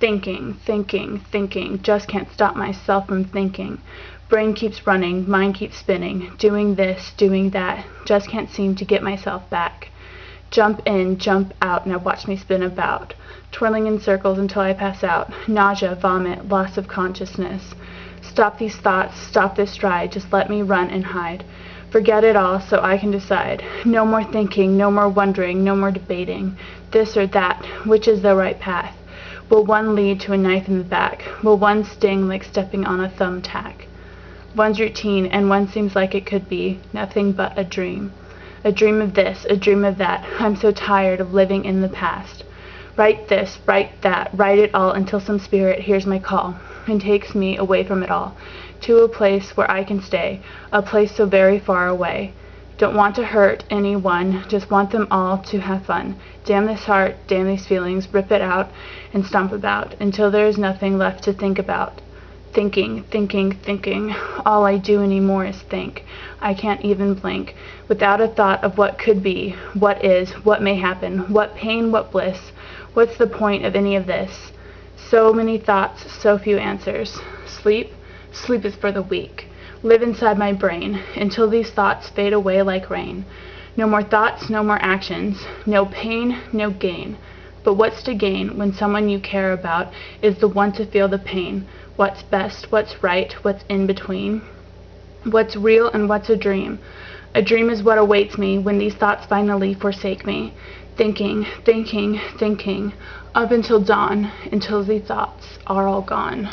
Thinking, thinking, thinking, just can't stop myself from thinking. Brain keeps running, mind keeps spinning, doing this, doing that, just can't seem to get myself back. Jump in, jump out, now watch me spin about, twirling in circles until I pass out, nausea, vomit, loss of consciousness. Stop these thoughts, stop this stride, just let me run and hide. Forget it all so I can decide. No more thinking, no more wondering, no more debating. This or that, which is the right path? Will one lead to a knife in the back? Will one sting like stepping on a thumbtack? One's routine, and one seems like it could be nothing but a dream. A dream of this, a dream of that. I'm so tired of living in the past. Write this, write that, write it all until some spirit hears my call and takes me away from it all to a place where I can stay, a place so very far away. Don't want to hurt anyone, just want them all to have fun. Damn this heart, damn these feelings, rip it out and stomp about until there is nothing left to think about. Thinking, thinking, thinking. All I do anymore is think. I can't even blink without a thought of what could be, what is, what may happen, what pain, what bliss. What's the point of any of this? So many thoughts, so few answers. Sleep? Sleep is for the weak live inside my brain until these thoughts fade away like rain. No more thoughts, no more actions, no pain, no gain. But what's to gain when someone you care about is the one to feel the pain? What's best, what's right, what's in between? What's real and what's a dream? A dream is what awaits me when these thoughts finally forsake me. Thinking, thinking, thinking, up until dawn, until these thoughts are all gone.